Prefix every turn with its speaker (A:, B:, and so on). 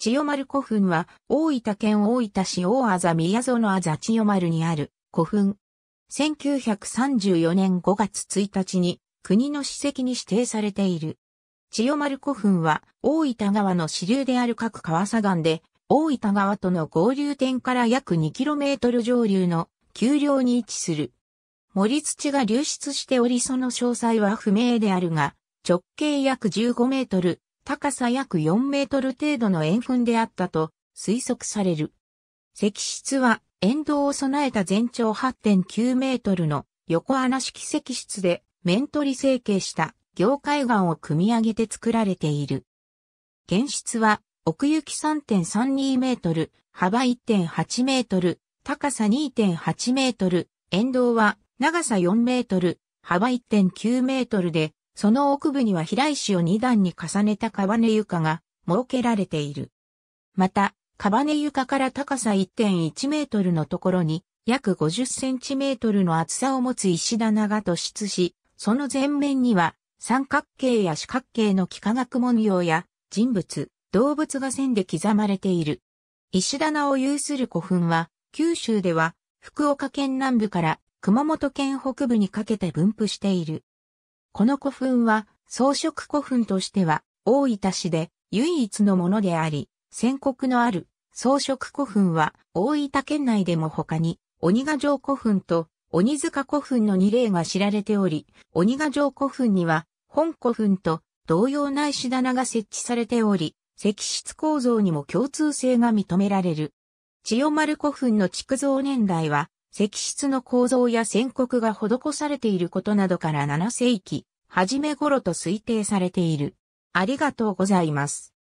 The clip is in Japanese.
A: 千代丸古墳は、大分県大分市大あざ宮園あざ千代丸にある古墳。1934年5月1日に国の史跡に指定されている。千代丸古墳は、大分川の支流である各川佐岸で、大分川との合流点から約 2km 上流の丘陵に位置する。森土が流出しておりその詳細は不明であるが、直径約15メートル、高さ約4メートル程度の円墳であったと推測される。石室は沿道を備えた全長8.9メートルの横穴式石室で面取り成形した行海岸を組み上げて作られている。原室は奥行き3.32メートル、幅1.8メートル、高さ2.8メートル、沿道は長さ4メートル、幅1.9メートルで、その奥部には平石を2段に重ねた川根床が設けられている。また、川根床から高さ1.1メートルのところに約50センチメートルの厚さを持つ石棚が突出し、その前面には三角形や四角形の幾何学文様や人物、動物が線で刻まれている。石棚を有する古墳は、九州では福岡県南部から熊本県北部にかけて分布している。この古墳は装飾古墳としては大分市で唯一のものであり、宣告のある装飾古墳は大分県内でも他に鬼ヶ城古墳と鬼塚古墳の2例が知られており、鬼ヶ城古墳には本古墳と同様な石棚が設置されており、石室構造にも共通性が認められる。千代丸古墳の築造年代は石室の構造や宣告が施されていることなどから7世紀、初め頃と推定されている。ありがとうございます。